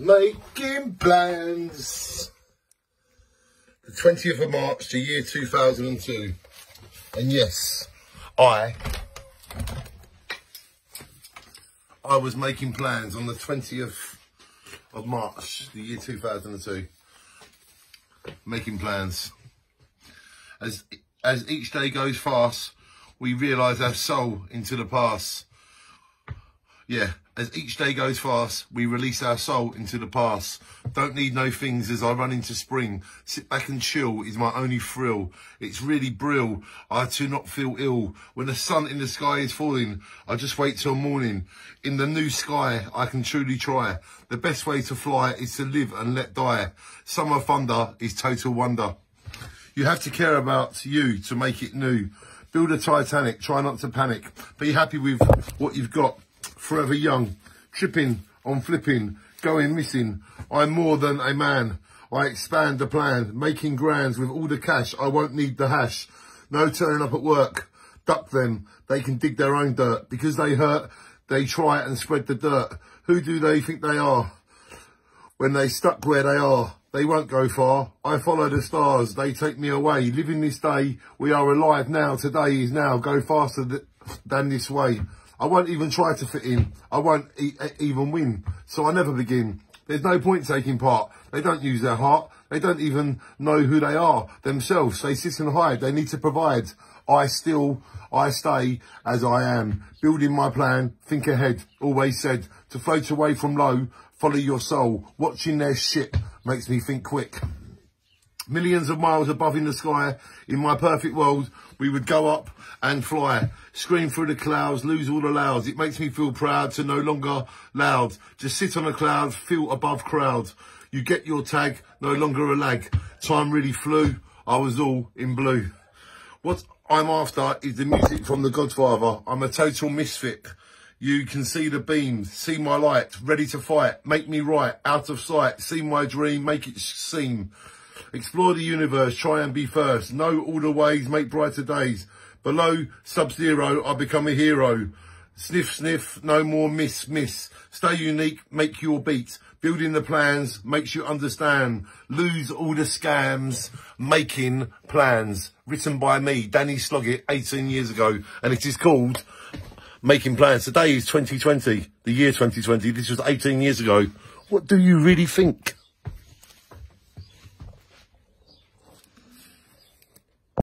Making plans. The 20th of March, the year 2002. And yes, I, I was making plans on the 20th of March, the year 2002. Making plans. As, as each day goes fast, we realise our soul into the past. Yeah, as each day goes fast, we release our soul into the past. Don't need no things as I run into spring. Sit back and chill is my only thrill. It's really brill. I do not feel ill. When the sun in the sky is falling, I just wait till morning. In the new sky, I can truly try. The best way to fly is to live and let die. Summer thunder is total wonder. You have to care about you to make it new. Build a Titanic, try not to panic. Be happy with what you've got forever young, tripping on flipping, going missing. I'm more than a man. I expand the plan, making grands with all the cash. I won't need the hash. No turning up at work. Duck them. They can dig their own dirt. Because they hurt, they try and spread the dirt. Who do they think they are? When they stuck where they are, they won't go far. I follow the stars. They take me away. Living this day, we are alive now. Today is now. Go faster th than this way. I won't even try to fit in. I won't e even win. So I never begin. There's no point taking part. They don't use their heart. They don't even know who they are themselves. They sit and hide. They need to provide. I still, I stay as I am. Building my plan, think ahead. Always said to float away from low, follow your soul. Watching their shit makes me think quick millions of miles above in the sky, in my perfect world, we would go up and fly, scream through the clouds, lose all the louds. It makes me feel proud to no longer loud. Just sit on a cloud, feel above crowd. You get your tag, no longer a lag. Time really flew, I was all in blue. What I'm after is the music from The Godfather. I'm a total misfit. You can see the beams, see my light, ready to fight, make me right, out of sight, see my dream, make it seem. Explore the universe, try and be first. Know all the ways, make brighter days. Below Sub-Zero, I become a hero. Sniff, sniff, no more miss, miss. Stay unique, make your beat. Building the plans makes you understand. Lose all the scams, making plans. Written by me, Danny Sloggett, 18 years ago. And it is called Making Plans. Today is 2020, the year 2020. This was 18 years ago. What do you really think?